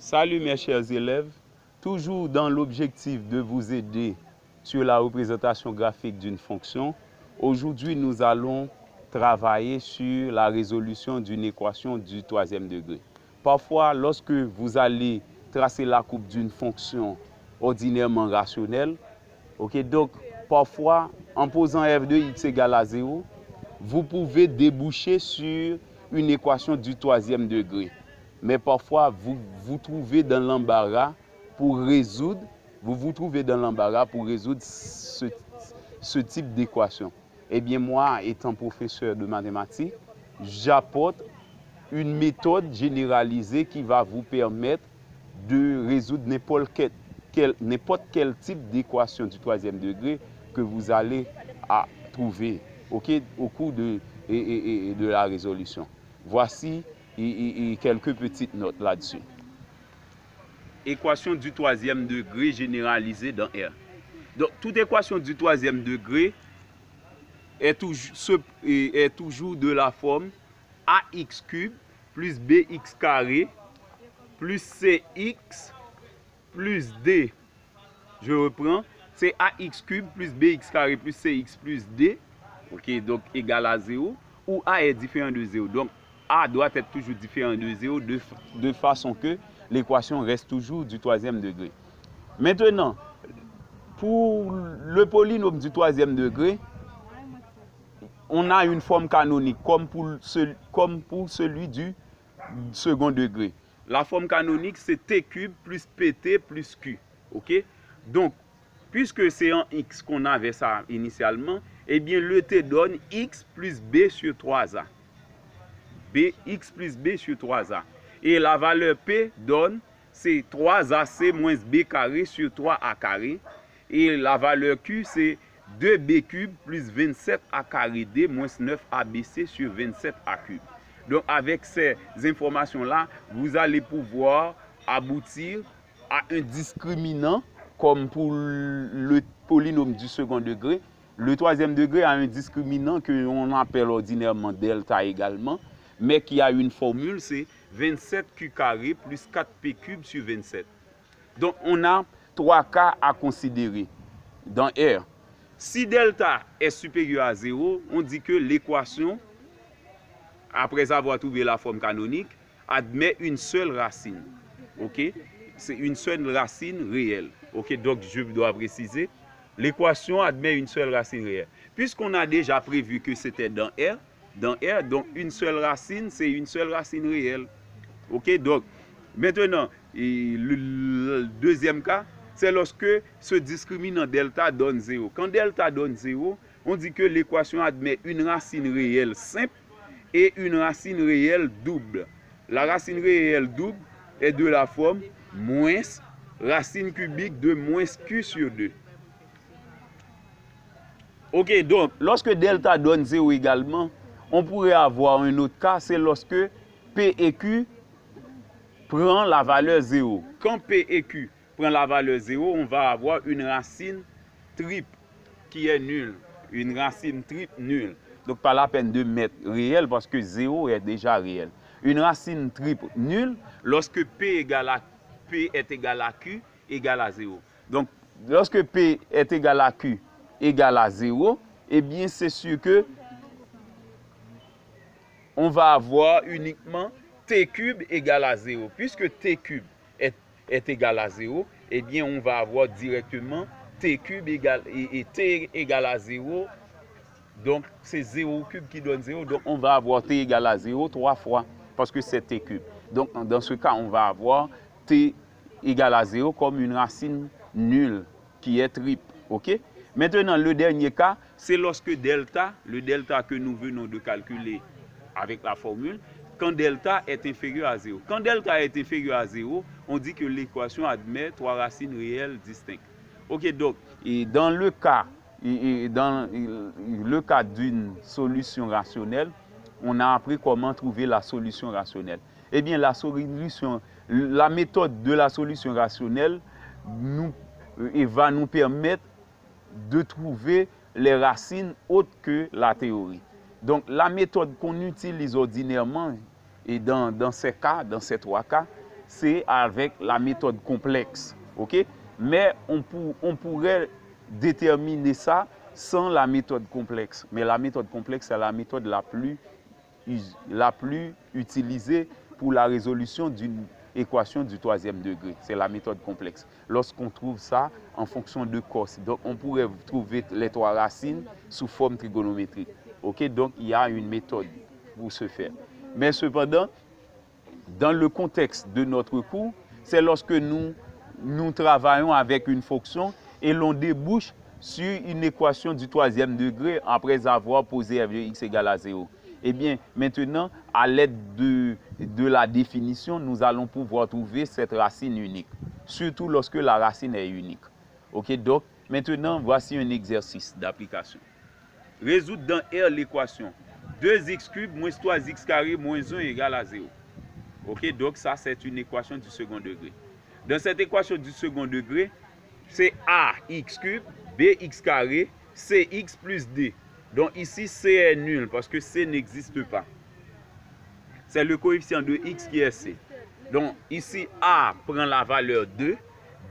Salut mes chers élèves, toujours dans l'objectif de vous aider sur la représentation graphique d'une fonction, aujourd'hui nous allons travailler sur la résolution d'une équation du troisième degré. Parfois, lorsque vous allez tracer la coupe d'une fonction ordinairement rationnelle, ok, donc parfois, en posant f de x égale à 0, vous pouvez déboucher sur une équation du troisième degré. Mais parfois, vous vous trouvez dans l'embarras pour résoudre, vous vous trouvez dans l'embarras pour résoudre ce, type d'équation. Eh bien, moi, étant professeur de mathématiques, j'apporte une méthode généralisée qui va vous permettre de résoudre n'importe quel, type d'équation du troisième degré que vous allez trouver au cours de la résolution. Voici et, quelques petites notes là-dessus. Équation du troisième degré généralisée dans R. Donc, toute équation du troisième degré est toujours, est toujours de la forme ax cube plus bx carré plus cx plus d. Je reprends. C'est ax cube plus bx carré plus cx plus d. Ok, donc égal à 0. Ou a est différent de 0. Donc, A doit être toujours différent de 0 de, façon que l'équation reste toujours du troisième degré. Maintenant, pour le polynôme du troisième degré, on a une forme canonique comme pour, celui du second degré. La forme canonique, c'est t cube plus pt plus q. Donc, puisque c'est en x qu'on avait ça initialement, eh bien, le t donne x plus b sur 3a. B, x plus B sur 3A. Et la valeur P donne, c'est 3AC moins B carré sur 3A carré. Et la valeur Q, c'est 2B cube plus 27A carré D moins 9ABC sur 27A cube. Donc, avec ces informations-là, vous allez pouvoir aboutir à un discriminant comme pour le polynôme du second degré. Le troisième degré a un discriminant que l'on appelle ordinairement delta également. Mais qui a une formule, c'est 27q carré plus 4p cube sur 27. Donc, on a trois cas à considérer dans R. Si delta est supérieur à 0, on dit que l'équation, après avoir trouvé la forme canonique, admet une seule racine. Ok? C'est une seule racine réelle. Ok? Donc, je dois préciser, l'équation admet une seule racine réelle. Puisqu'on a déjà prévu que c'était dans R, dans R. Donc, une seule racine, c'est une seule racine réelle. Ok, donc, maintenant, le deuxième cas, c'est lorsque ce discriminant delta donne 0. Quand delta donne 0, on dit que l'équation admet une racine réelle simple et une racine réelle double. La racine réelle double est de la forme moins racine cubique de moins q sur 2. Ok, donc, lorsque delta donne 0 également, On pourrait avoir un autre cas, c'est lorsque P et Q prend la valeur 0. Quand P et Q prend la valeur 0, on va avoir une racine triple qui est nulle. Une racine triple nulle. Donc pas la peine de mettre réel parce que 0 est déjà réel. Une racine triple nulle, lorsque P, à, P est égal à Q, égal à 0. Donc lorsque P est égal à Q, égal à 0, eh bien c'est sûr que on va avoir uniquement t cube égal à 0. Puisque t cube est, égal à 0, eh bien, on va avoir directement t cube égal, et, t égal à 0. Donc, c'est 0 cube qui donne 0. Donc, on va avoir t égal à 0 trois fois parce que c'est t cube. Donc, dans ce cas, on va avoir t égal à 0 comme une racine nulle qui est triple. OK? Maintenant, le dernier cas, c'est lorsque delta, le delta que nous venons de calculer avec la formule, quand delta est inférieur à 0. Quand delta est inférieur à 0, on dit que l'équation admet trois racines réelles distinctes. Ok, donc, et dans le cas, dans le cas d'une solution rationnelle, on a appris comment trouver la solution rationnelle. Eh bien, la solution, la méthode de la solution rationnelle nous, va nous permettre de trouver les racines autres que la théorie. Donc, la méthode qu'on utilise ordinairement, et dans, ces cas, dans ces trois cas, c'est avec la méthode complexe. ok? Mais on, on pourrait déterminer ça sans la méthode complexe. Mais la méthode complexe, c'est la méthode la plus, la plus utilisée pour la résolution d'une équation du troisième degré. C'est la méthode complexe. Lorsqu'on trouve ça en fonction de cos, donc on pourrait trouver les trois racines sous forme trigonométrique. Ok, donc il y a une méthode pour ce faire. Mais cependant, dans le contexte de notre cours, c'est lorsque nous, nous travaillons avec une fonction et l'on débouche sur une équation du troisième degré après avoir posé f de x égale à 0. Eh bien, maintenant, à l'aide de, de, la définition, nous allons pouvoir trouver cette racine unique, surtout lorsque la racine est unique. Ok, donc, maintenant, voici un exercice d'application. Résoudre dans R l'équation 2x cube moins 3x carré moins 1 égale à 0. Ok, donc ça, c'est une équation du second degré. Dans cette équation du second degré, c'est ax cube, bx carré, cx plus d. Donc ici, C est nul parce que C n'existe pas. C'est le coefficient de x qui est C. Donc ici, A prend la valeur 2,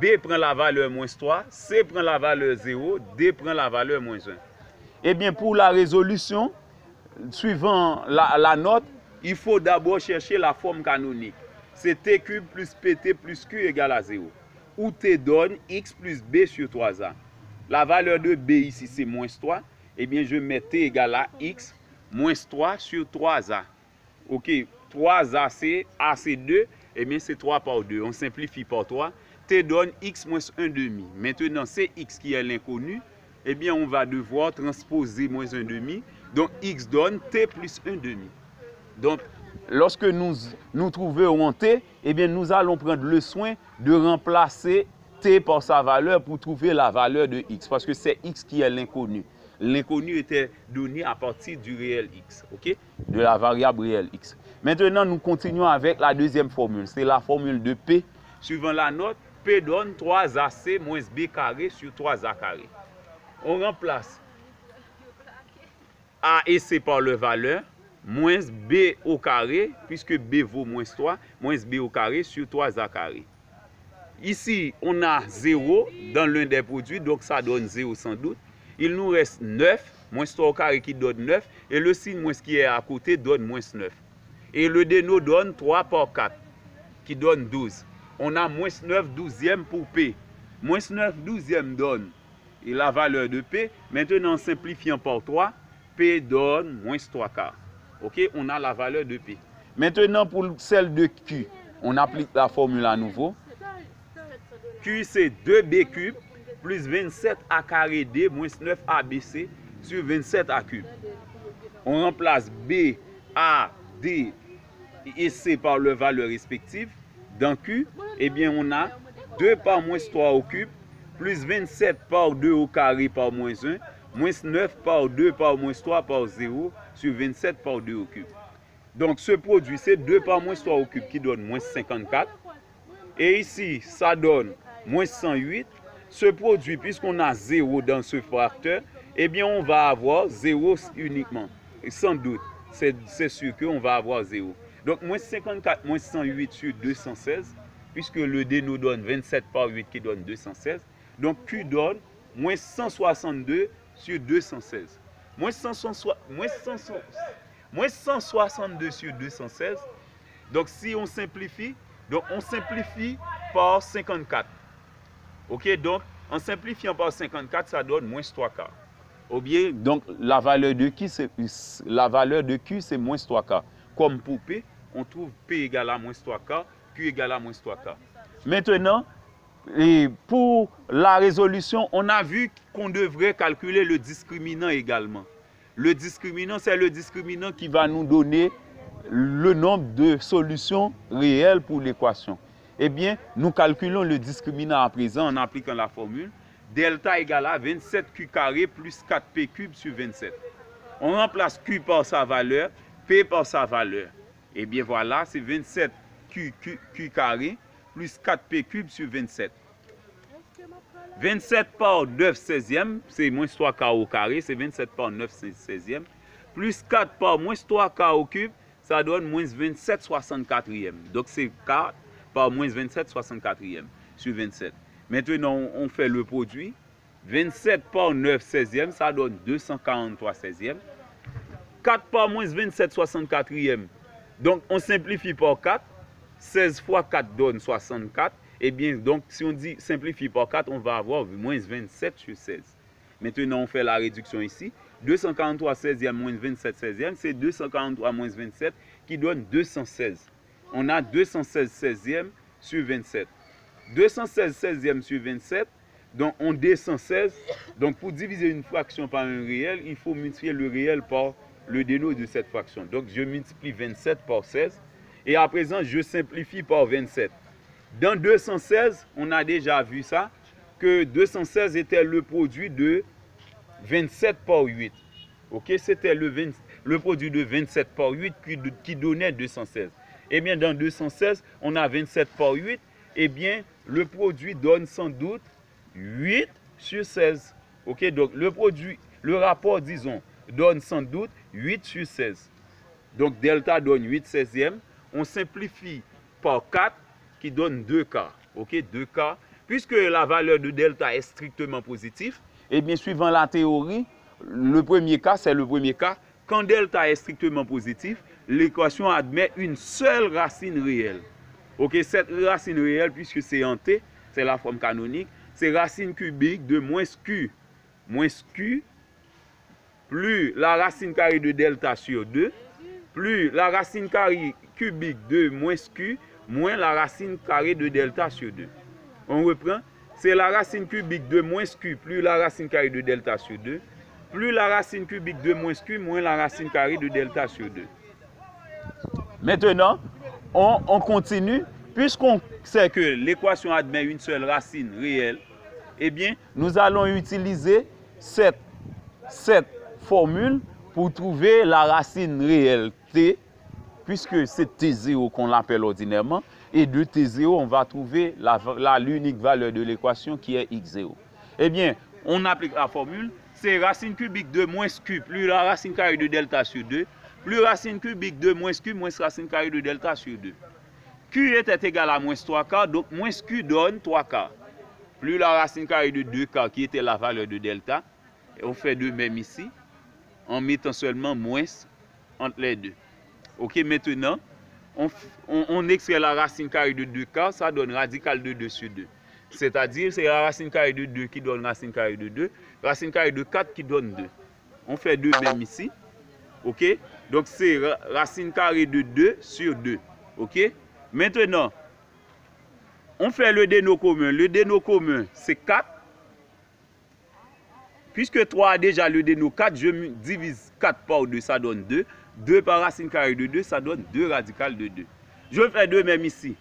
B prend la valeur moins 3, C prend la valeur 0, D prend la valeur moins 1. Eh bien, pour la résolution, suivant la, note, il faut d'abord chercher la forme canonique. C'est T cube plus PT plus Q égale à 0. Ou T donne X plus B sur 3A. La valeur de B ici, c'est moins 3. Eh bien, je mets T égale à X moins 3 sur 3A. Ok, 3A, c'est A, c'est 2. Eh bien, c'est 3 par 2. On simplifie par 3. T donne X moins 1 demi. Maintenant, c'est X qui est l'inconnu. Eh bien, on va devoir transposer moins 1 demi. Donc, X donne T plus 1 demi. Donc, lorsque nous nous trouvons en T, eh bien, nous allons prendre le soin de remplacer T par sa valeur pour trouver la valeur de X. Parce que c'est X qui est l'inconnu. L'inconnu était donné à partir du réel X, ok? De la variable réelle X. Maintenant, nous continuons avec la deuxième formule. C'est la formule de P. Suivant la note, P donne 3AC moins B carré sur 3A carré. On remplace A et C par leur valeur moins B au carré, puisque B vaut moins 3, moins B au carré sur 3A carré. Ici, on a 0 dans l'un des produits, donc ça donne 0 sans doute. Il nous reste 9, moins 3 au carré qui donne 9, et le signe moins qui est à côté donne moins 9. Et le déno donne 3 par 4, qui donne 12. On a moins 9 douzième pour P. Moins 9 douzième donne et la valeur de P. Maintenant, en simplifiant par 3, P donne moins 3 quarts. Ok, on a la valeur de P. Maintenant, pour celle de Q, on applique la formule à nouveau. Q, c'est 2B cube plus 27A carré D moins 9ABC sur 27A cube. On remplace B, A, D et C par leur valeur respective. Dans Q, eh bien, on a 2 par moins 3 au cube plus 27 par 2 au carré par moins 1 moins 9 par 2 par moins 3 par 0 sur 27 par 2 au cube. Donc ce produit, c'est 2 par moins 3 au cube qui donne moins 54. Et ici, ça donne moins 108. Ce produit, puisqu'on a 0 dans ce facteur, eh bien on va avoir 0 uniquement. Et sans doute, c'est sûr qu'on va avoir 0. Donc moins 54 moins 108 sur 216, puisque le D nous donne 27 par 8 qui donne 216. Donc Q donne moins 162 sur 216. Moins 162 sur 216. Donc, si on simplifie, donc on simplifie par 54. OK, donc, en simplifiant par 54, ça donne moins 3 quarts. Ou bien, donc, la valeur de Q, c'est, la valeur de Q, c'est moins 3 quarts. Comme pour P, on trouve P égale à moins 3 quarts, Q égale à moins 3 quarts. Maintenant, et pour la résolution, on a vu qu'on devrait calculer le discriminant également. Le discriminant, c'est le discriminant qui va nous donner le nombre de solutions réelles pour l'équation. Eh bien, nous calculons le discriminant à présent en appliquant la formule delta égale à 27q carré plus 4p cube sur 27. On remplace q par sa valeur, p par sa valeur. Eh bien, voilà, c'est 27q carré plus 4p cube sur 27. 27 par 9 16e, c'est moins 3k au carré, c'est 27 par 9 16e. Plus 4 par moins 3k au cube, ça donne moins 27 64e. Donc c'est 4 par moins 27 64e sur 27. Maintenant, on fait le produit. 27 par 9 16e, ça donne 243 16e. 4 par moins 27 64e. Donc, on simplifie par 4. 16 fois 4 donne 64. Et bien, donc, si on dit simplifie par 4, on va avoir moins 27 sur 16. Maintenant, on fait la réduction ici. 243 16e moins 27 16e, c'est 243 moins 27 qui donne 216. On a 216 16e sur 27. 216 16e sur 27, donc on descend 16. Donc pour diviser une fraction par un réel, il faut multiplier le réel par le dénot de cette fraction. Donc je multiplie 27 par 16. Et à présent, je simplifie par 27. Dans 216, on a déjà vu ça, que 216 était le produit de 27 par 8. Ok, c'était le, le, produit de 27 par 8 qui, donnait 216. Eh bien, dans 216, on a 27 par 8. Eh bien, le produit donne sans doute 8 sur 16. Ok, donc le produit, le rapport, disons, donne sans doute 8 sur 16. Donc, delta donne 8 16e. On simplifie par 4 qui donne 2K. Ok, 2K. Puisque la valeur de delta est strictement positive, eh bien, suivant la théorie, le premier cas, c'est le premier cas. Quand delta est strictement positif, l'équation admet une seule racine réelle. Ok, cette racine réelle, puisque c'est en T, c'est la forme canonique, c'est racine cubique de moins Q. Moins Q, plus la racine carrée de delta sur 2, plus la racine carrée cubique de moins Q, moins la racine carrée de delta sur 2. On reprend c'est la racine cubique de moins Q plus la racine carrée de delta sur 2, plus la racine cubique de moins Q moins la racine carrée de delta sur 2. Maintenant, on, continue. Puisqu'on sait que l'équation admet une seule racine réelle, eh bien, nous allons utiliser cette, cette formule pour trouver la racine réelle T, puisque c'est T0 qu'on l'appelle ordinairement, et de T0, on va trouver l'unique valeur de l'équation qui est X0. Eh bien, on applique la formule, c'est racine cubique de moins Q plus la racine carrée de delta sur 2, plus racine cubique de moins Q moins racine carrée de delta sur 2. Q était égal à moins 3K, donc moins Q donne 3K. Plus la racine carrée de 2K qui était la valeur de delta, on fait de même ici, en mettant seulement moins entre les deux. Ok, maintenant, on, extrait la racine carrée de 2K, ça donne radical de 2 sur 2. C'est-à-dire, c'est la racine carrée de 2 qui donne racine carrée de 2, racine carrée de 4 qui donne 2. On fait 2 même ici. OK? Donc, c'est racine carrée de 2 sur 2. OK? Maintenant, on fait le déno commun. Le déno commun, c'est 4. Puisque 3 a déjà le déno 4, je divise 4 par 2, ça donne 2. 2 par racine carrée de 2, ça donne 2 radical de 2. Je fais 2 même ici.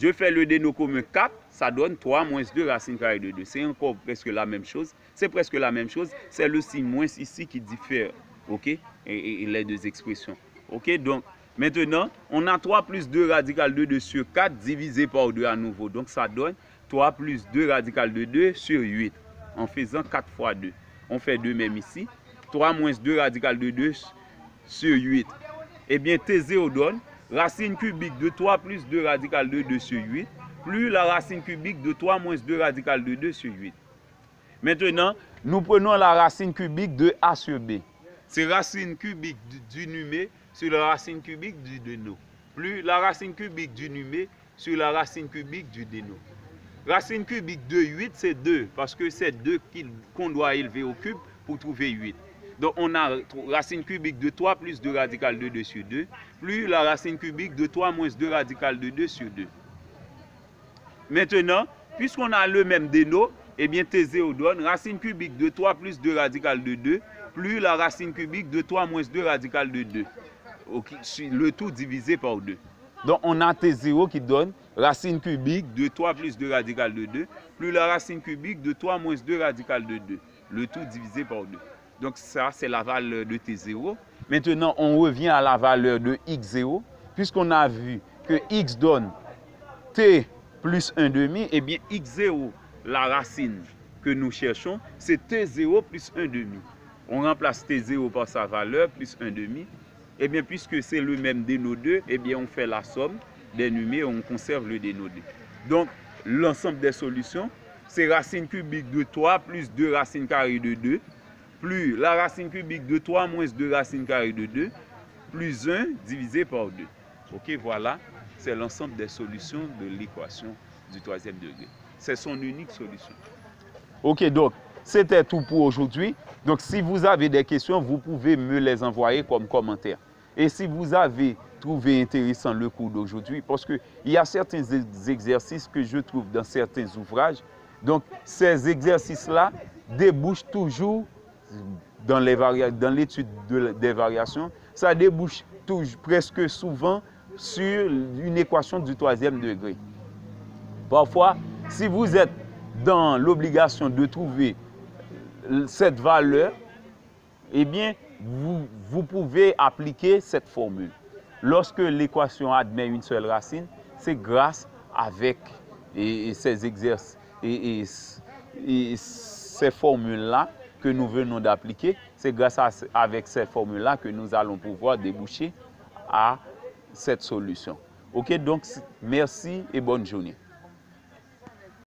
Je fais le déno commun 4, ça donne 3 moins 2 racine carrée de 2. C'est encore presque la même chose. C'est presque la même chose. C'est le signe moins ici qui diffère. OK? Et, les deux expressions. OK? Donc, maintenant, on a 3 plus 2 radical de 2 sur 4 divisé par 2 à nouveau. Donc, ça donne 3 plus 2 radical de 2 sur 8. En faisant 4 fois 2. On fait 2 même ici. 3 moins 2 radical de 2 sur 8. Eh bien, T0 donne racine cubique de 3 plus 2 radical de 2 sur 8, plus la racine cubique de 3 moins 2 radical de 2 sur 8. Maintenant, nous prenons la racine cubique de A sur B. C'est racine cubique du, numé sur la racine cubique du déno. Plus la racine cubique du numé sur la racine cubique du déno. Racine cubique de 8, c'est 2, parce que c'est 2 qu'on doit élever au cube pour trouver 8. Donc on a racine cubique de 3 plus 2 radical de 2 sur 2, plus la racine cubique de 3 moins 2 radical de 2 sur 2. Maintenant, puisqu'on a le même déno, eh bien T0 donne racine cubique de 3 plus 2 radical de 2, plus la racine cubique de 3 moins 2 radical de 2. le tout divisé par 2. Donc on a T0 qui donne racine cubique de 3 plus 2 radical de 2, plus la racine cubique de 3 moins 2 radical de 2. Le tout divisé par 2. Donc ça, c'est la valeur de T0. Maintenant, on revient à la valeur de X0. Puisqu'on a vu que X donne T plus 1 demi, eh bien X0, la racine que nous cherchons, c'est T0 plus 1 demi. On remplace T0 par sa valeur plus 1 demi. Eh bien, puisque c'est le même de nos deux, eh bien, on fait la somme. dénuméré, on conserve le dénodé. Donc, l'ensemble des solutions, c'est racine cubique de 3 plus 2 racines carrées de 2, plus la racine cubique de 3 moins 2 racines carrées de 2, plus 1 divisé par 2. Ok, voilà, c'est l'ensemble des solutions de l'équation du troisième degré. C'est son unique solution. Ok, donc, c'était tout pour aujourd'hui. Donc, si vous avez des questions, vous pouvez me les envoyer comme commentaire. Et si vous avez trouvé intéressant le cours d'aujourd'hui, parce qu'il y a certains exercices que je trouve dans certains ouvrages, donc ces exercices-là débouchent toujours dans l'étude des variations, ça débouche presque souvent sur une équation du troisième degré. Parfois, si vous êtes dans l'obligation de trouver cette valeur, eh bien, vous, pouvez appliquer cette formule. Lorsque l'équation admet une seule racine, c'est grâce avec ces exercices et, ces formules-là que nous venons d'appliquer, c'est grâce à, avec ces formules-là que nous allons pouvoir déboucher à cette solution. Ok, donc merci et bonne journée.